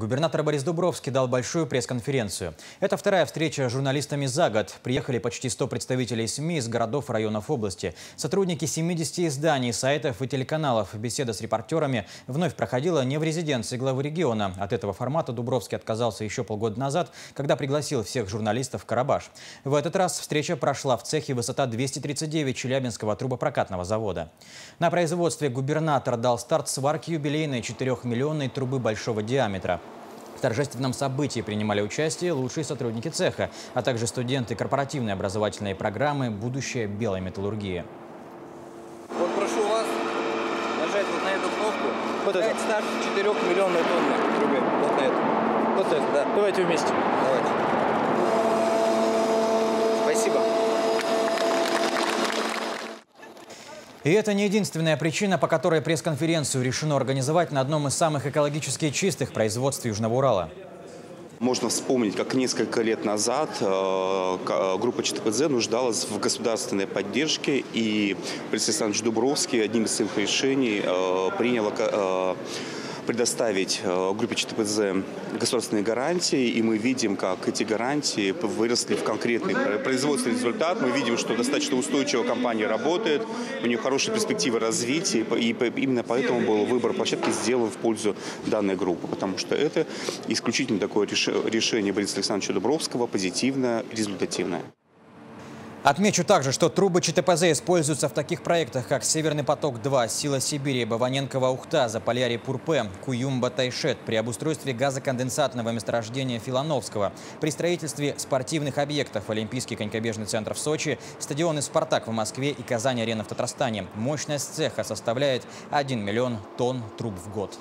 Губернатор Борис Дубровский дал большую пресс-конференцию. Это вторая встреча с журналистами за год. Приехали почти 100 представителей СМИ из городов и районов области. Сотрудники 70 изданий, сайтов и телеканалов. Беседа с репортерами вновь проходила не в резиденции главы региона. От этого формата Дубровский отказался еще полгода назад, когда пригласил всех журналистов в Карабаш. В этот раз встреча прошла в цехе высота 239 Челябинского трубопрокатного завода. На производстве губернатор дал старт сварки юбилейной 4-миллионной трубы большого диаметра. В торжественном событии принимали участие лучшие сотрудники цеха, а также студенты корпоративной образовательной программы «Будущее белой металлургии». Вот прошу вас нажать вот на эту кнопку. Вот это. старт 4 миллионной тонны трубы. Вот на эту. Вот это, да. Давайте вместе. Давайте. И это не единственная причина, по которой пресс-конференцию решено организовать на одном из самых экологически чистых производств Южного Урала. Можно вспомнить, как несколько лет назад э, э, группа ЧТПЗ нуждалась в государственной поддержке, и председатель Александрович Дубровский одним из своих решений э, принял предоставить э, группе ЧТПЗ государственные гарантии, и мы видим, как эти гарантии выросли в конкретный производственный результат. Мы видим, что достаточно устойчиво компания работает, у нее хорошие перспективы развития, и именно поэтому был выбор площадки сделан в пользу данной группы, потому что это исключительно такое решение Бориса Александровича Дубровского, позитивное, результативное. Отмечу также, что трубы ЧТПЗ используются в таких проектах, как «Северный поток-2», «Сила Сибири», «Баваненкова-Ухта», «Заполярье-Пурпе», «Куюмба-Тайшет» при обустройстве газоконденсатного месторождения Филановского, при строительстве спортивных объектов Олимпийский конькобежный центр в Сочи, стадионы «Спартак» в Москве и «Казань-арена» в Татарстане. Мощность цеха составляет 1 миллион тонн труб в год.